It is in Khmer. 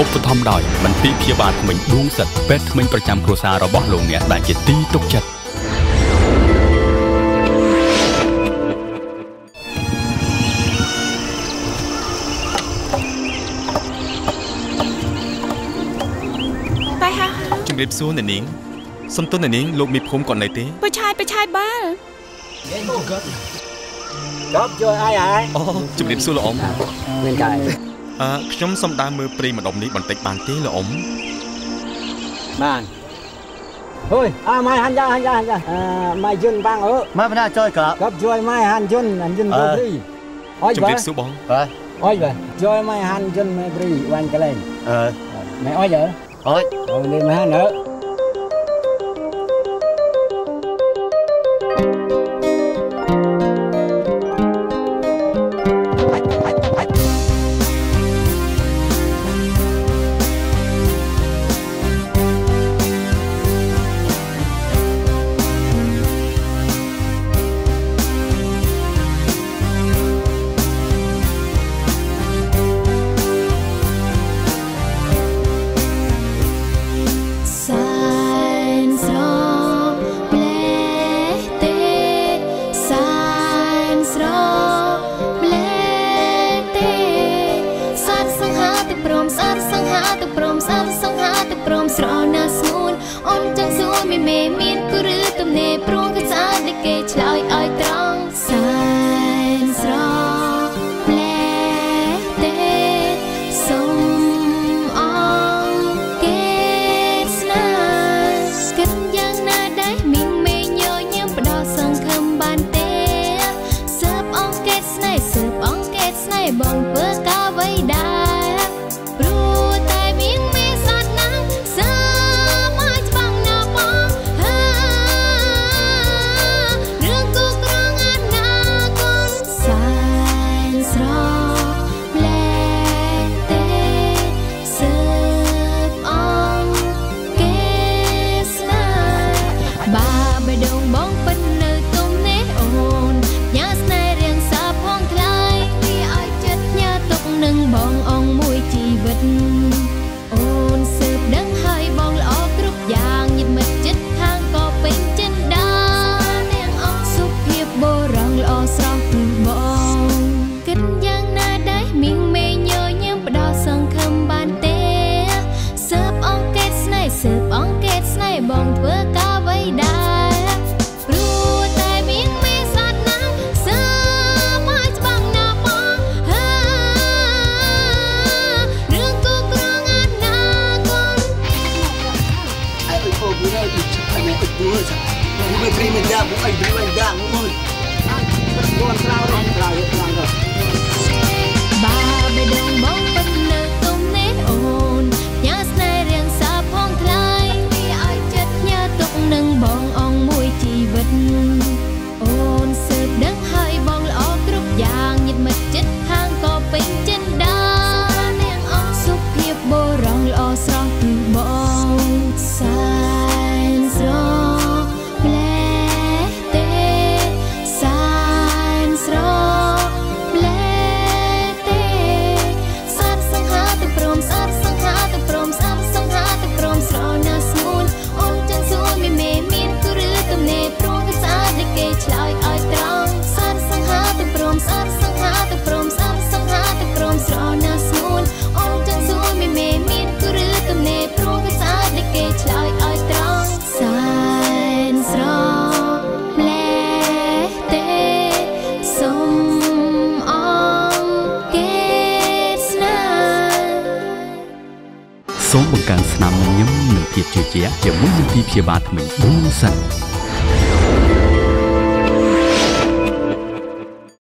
ឧបត្ថម្ភដោយមន្ទីរព្យាបាលថ្មិញដួងសិតពេទ្យថ្មិញប្រចាំគ្រួសាររបស់លោកអ្នកដែលជាទីទុកចិត្តតែហ่าជំរាបសួរអ្នកនាងសំទោសអ្នកនាងលោកមេភូមិគាត់នៅទេបឆាយបឆាយបាល់កប់ជួយអាយហើយអូជំរាបសួរលោកអ៊ំមានកាយ អឺខ្ញុំសូមដើរមើលព្រៃម្ដុំនេះបន្តិចបានទេលោកអ៊ំបានហុយអាម៉ៃហាន់យ៉ាហាន់យ៉ាហាន់យ៉ាអឺម៉ៃយុនបាំងអឺមកបណ្ណាចូលក្របកប់ជួយម៉ៃហាន់យុនហាន់យុនទៅព្រីអុយជំបើរាបសួរបងបាទអុយបើជួយម៉ៃហាន់យុនម៉ៃព្រីវ៉ាញ់កលែងអឺម៉ៃអុយអើអើយអូនេះម៉ៃហាន់អើ ព្រមសាត់សង្ហាទៅព្រមស្រណាស្ងួនអូនចង់សួរមីមេមានគូឬទំនេរព្រោះគឺស្អាតដែលគេឆ្លើយឲ្យត្រង់ You Huwag may trimid na, huwag ay driwan na, huwag. Huwag ang trawa, ang ang. ឆ្លើយឲ្យត្រង់សត្វសង្ហាទៅព្រមសត្វសង្ហាទៅព្រមសត្វសង្ហាទៅព្រមស្រណាស្ងួនអូនចឹងសួរមីមេមានគូឬទំនេរព្រោះគឺស្អាតដែលគេឆ្លើយឲ្យត្រង់សែនស្រប្លែកទេសសុំអងគេស្នេហ៍សូមបង្កើនស្នាមញញឹមនិងភាពជឿជាក់ជាមួយមន្ទីរព្យាបាលថ្មិញដួងសិន